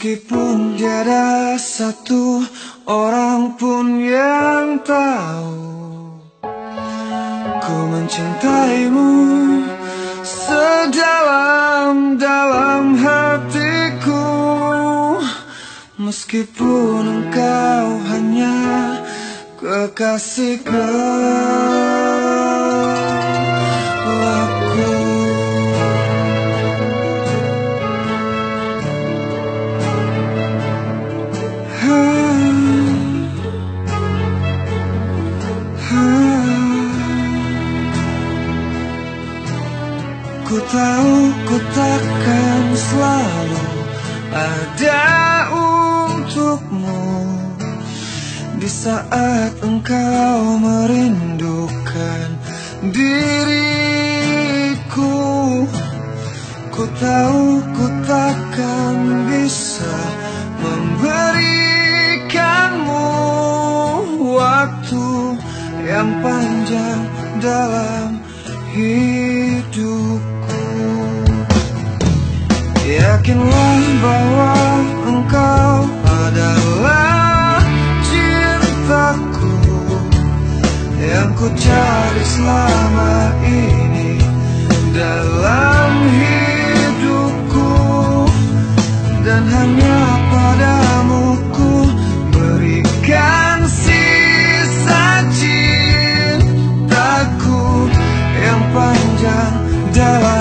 Meskipun tiada satu orang pun yang tahu Ku mencintaimu sedalam-dalam hatiku. Meskipun engkau hanya kekasihku. Ku tahu ku takkan selalu ada untukmu. Di saat engkau merindukan diriku Ku tahu ku takkan bisa memberikanmu waktu yang panjang dalam hidup. Yakinlah bahwa engkau adalah cintaku Yang ku cari selama ini dalam hidupku. Dan hanya padamu ku berikan sisa cintaku yang panjang dalam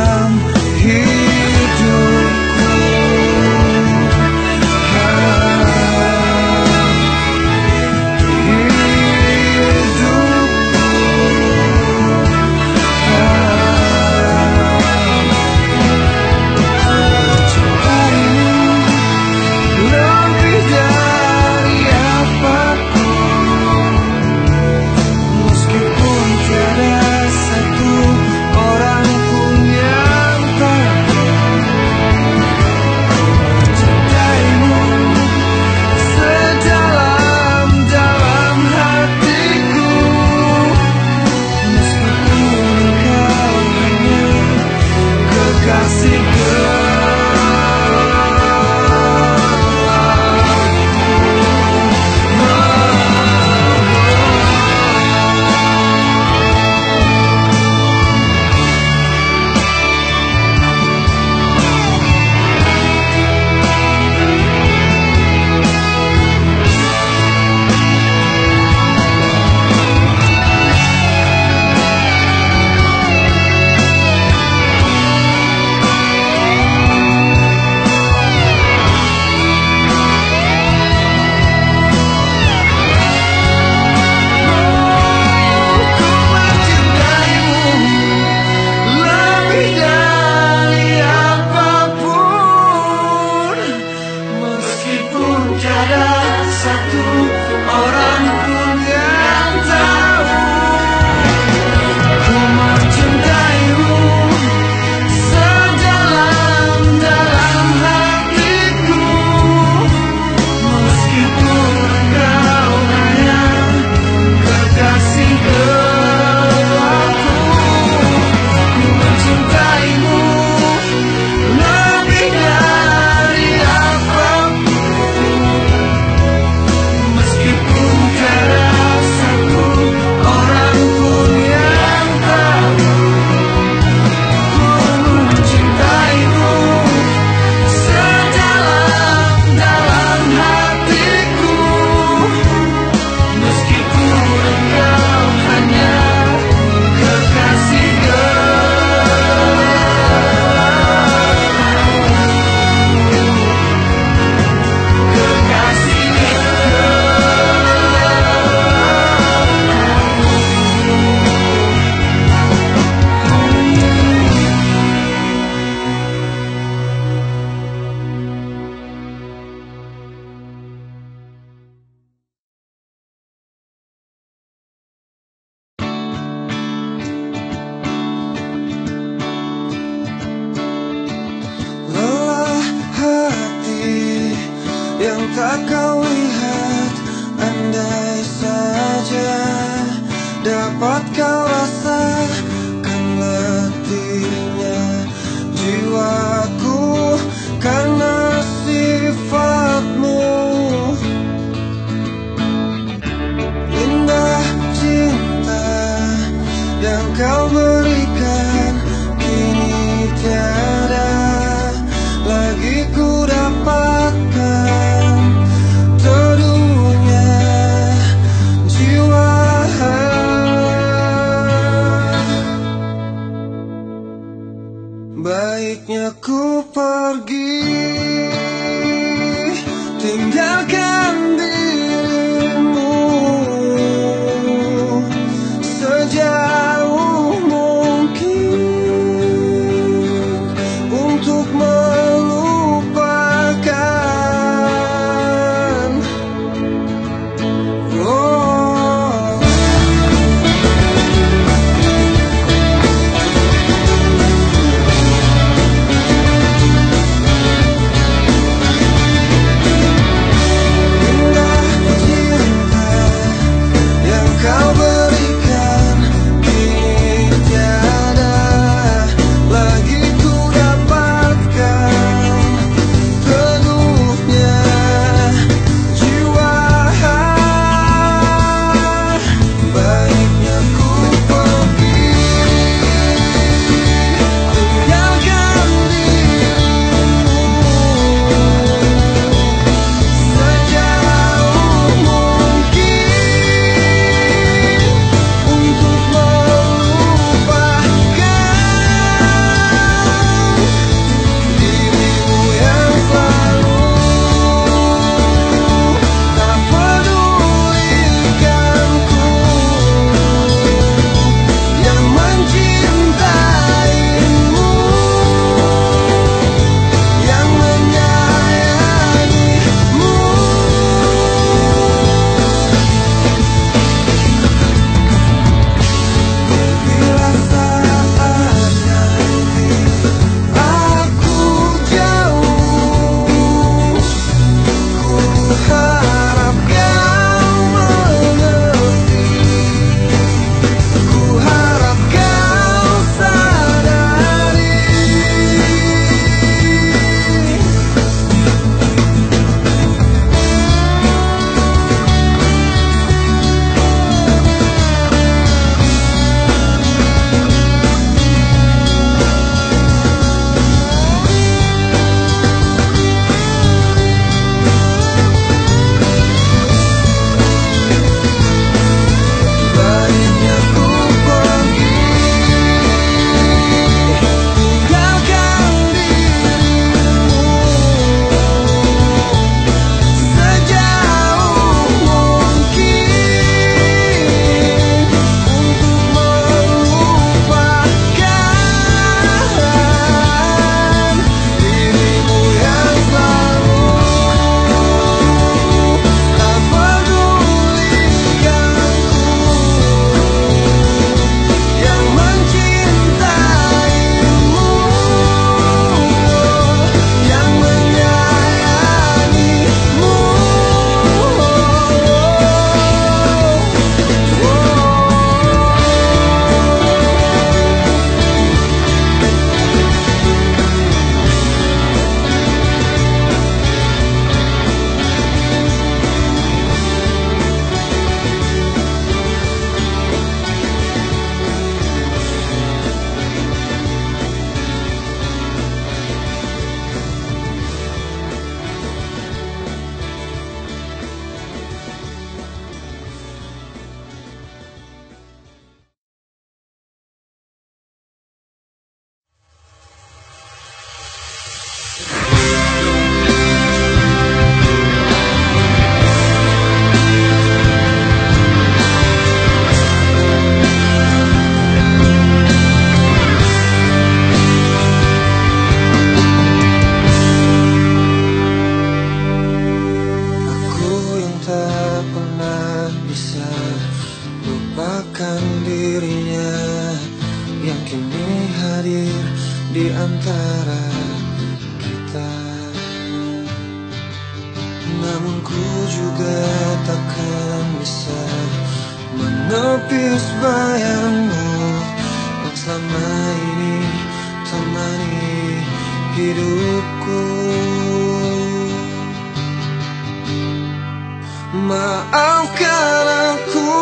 Maafkan aku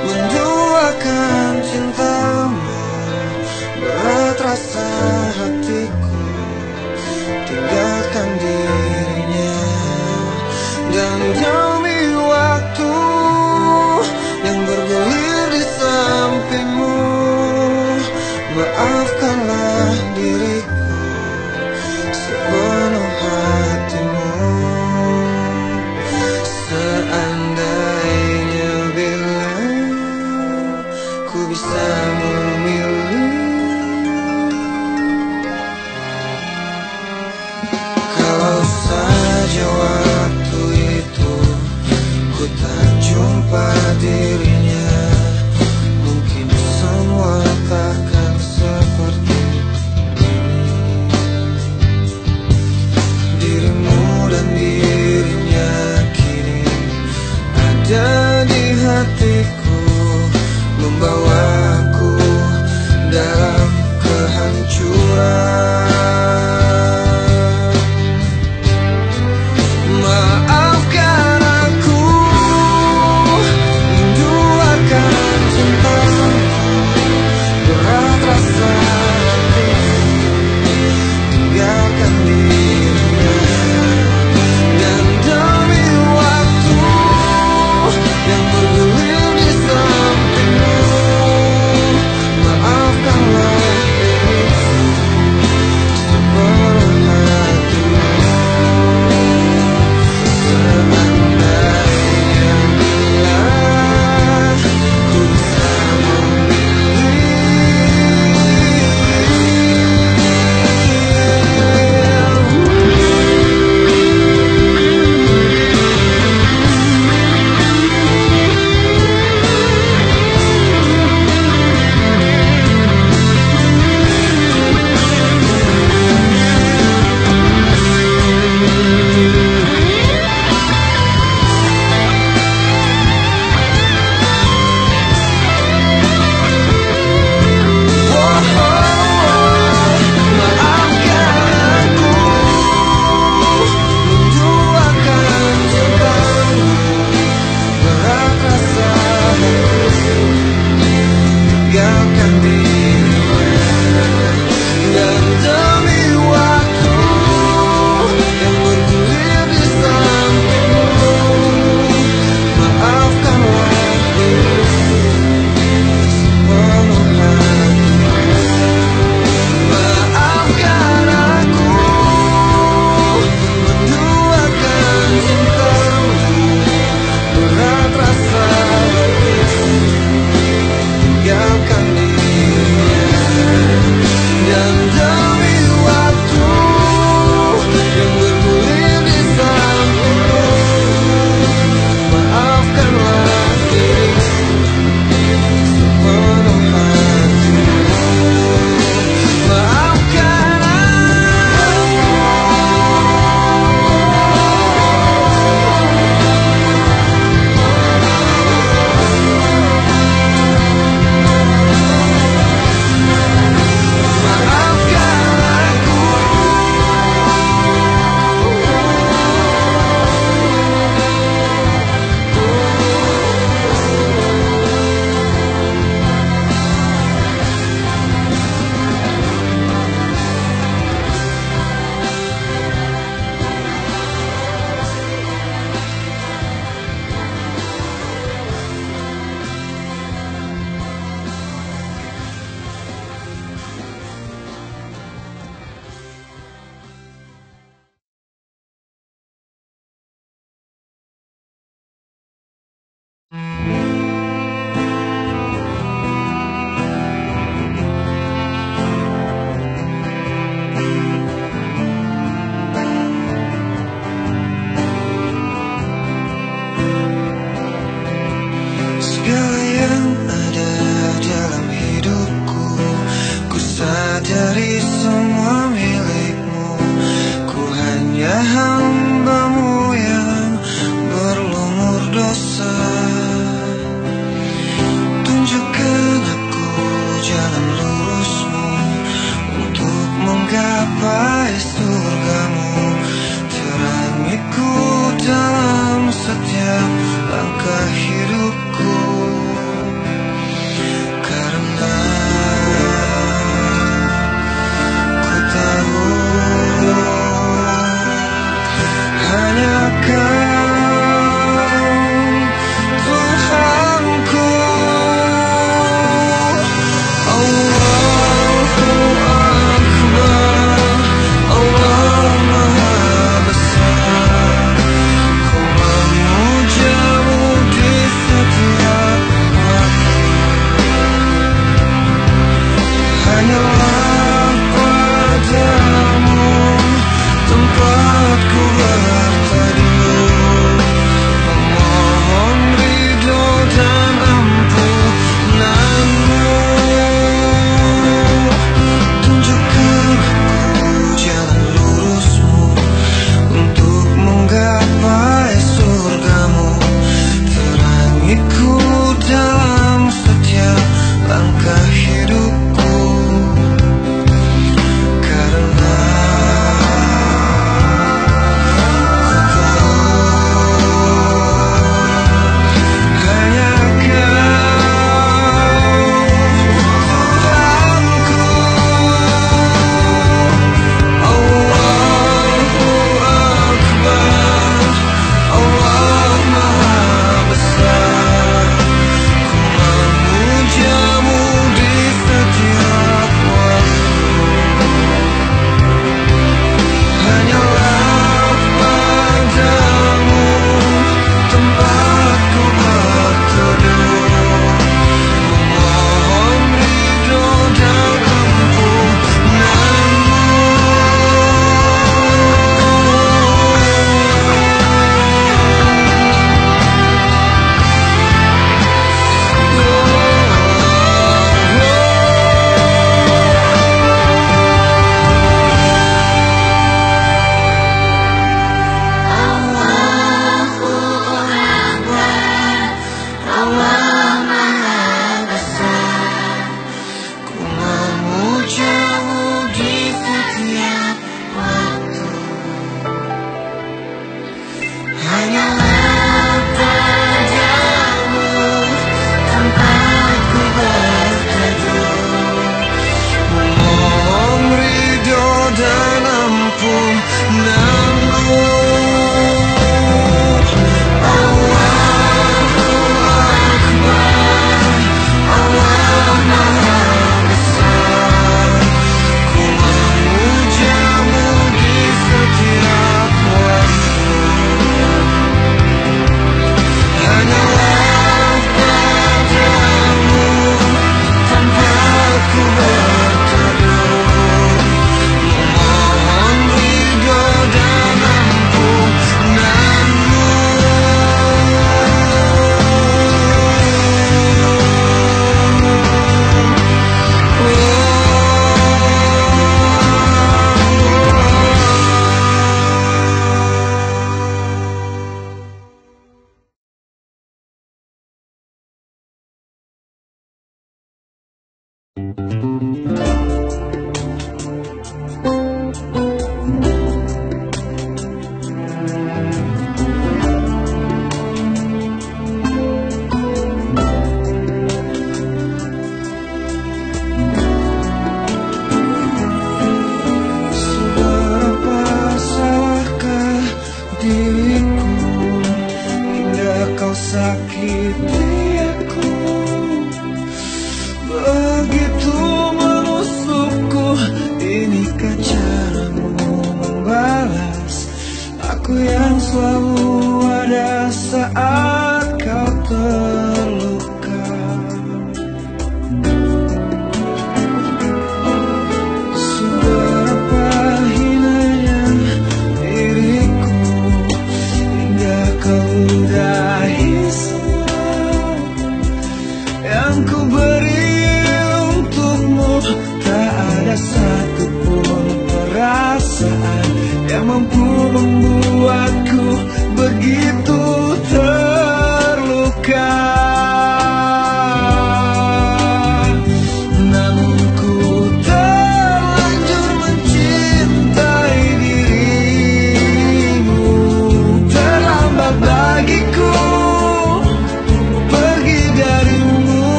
Menduakan cintamu. Berat rasa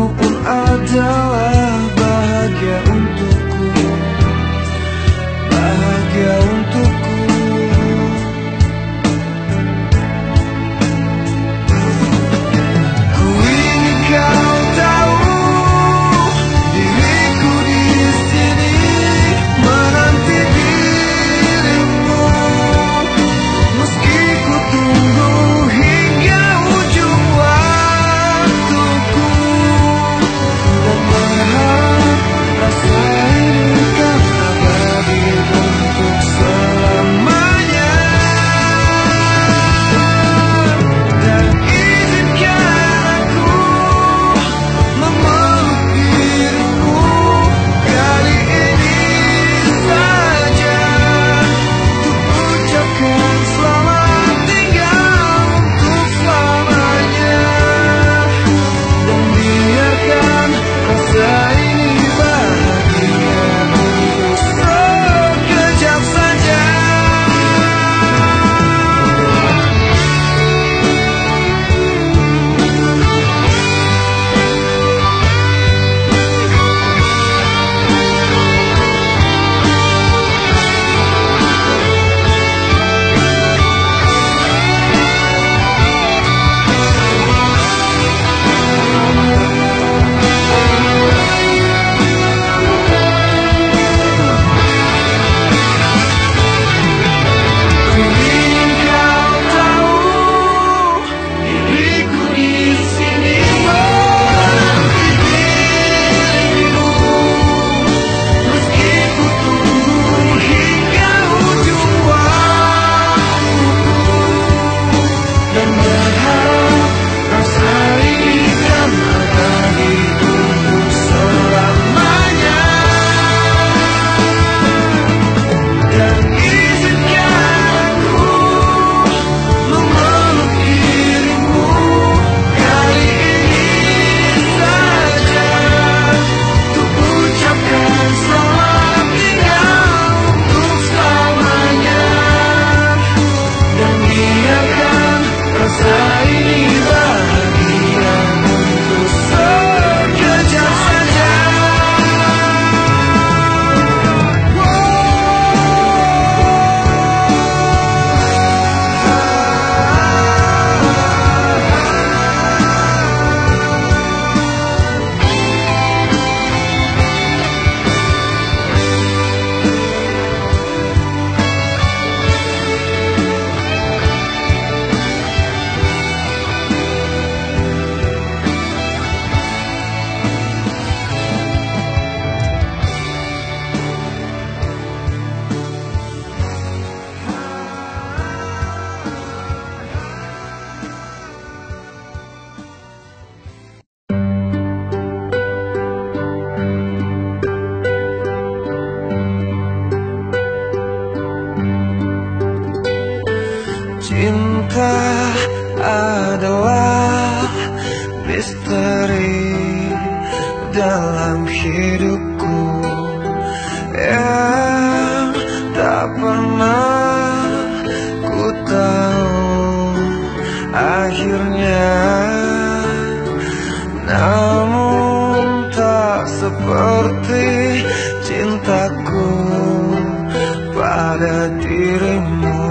kamu pun ada. Sampai saat ku akan menemukan